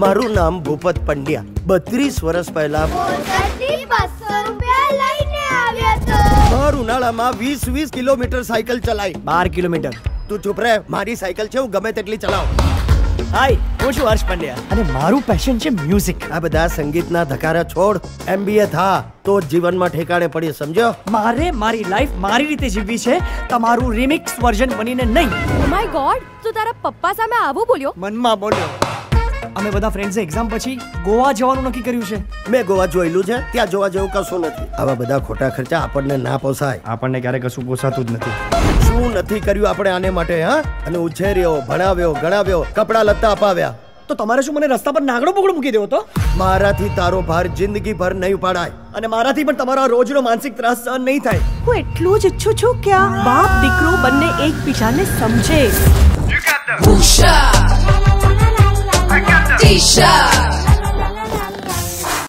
મારું નામ ભૂપત પંડ્યા. બત્રીસ વર્ષ પહેલા પોતાથી બસો રૂપિયા લઈને આવ્યો તો. ભર ઉનાળામાં વીસ વીસ કિલોમીટર સાયકલ ચલાવી. બાર કિલોમીટર. તું ચૂપ રહે. મારી સાયકલ છે હું ગમે તેટલી ચલાવ. હાય હું છું હર્ષ પંડ્યા. અને મારું પેશન છે મ્યુઝિક આ બધા સંગીતના ધકારા છોડ. એમબીએ થા તો જીવનમાં ઠેકાણે પડી સમજો મારે મારી લાઈફ મારી રીતે જીવવી છે. તમારું રિમિક્સ વર્ઝન બનીને નહીં. માય ગોડ તું તારા પપ્પા સામે આવું બોલ્યો? મનમાં બોલ્યો. અમે બધા ફ્રેન્ડ્સે એક્ઝામ પછી ગોવા જવાનું નક્કી કર્યું છે. મેં ગોવા જોયેલું છે. ત્યાં જોવા જેવું કશું નથી. આવા બધા ખોટા ખર્ચા આપણને ના પોસાય. આપણને ક્યારે કશું પોસાતું જ નથી. શું નથી કર્યું આપણે આને માટે હા? અને ઉછેર્યો ભણાવ્યો ગણાવ્યો કપડા લત્તા અપાવ્યા. તો તમારે શું મને રસ્તા પર નાગડો પગડો મૂકી દેવો તો? મારાથી તારો ભાર જિંદગી ભર નહીં ઉપાડાય. અને મારાથી પણ તમારો રોજનો માનસિક ત્રાસ સહન નહીં થાય. હું એટલું જ ઈચ્છું છું કે આ બાપ દીકરો બંને એકબીજાને સમજે. Show.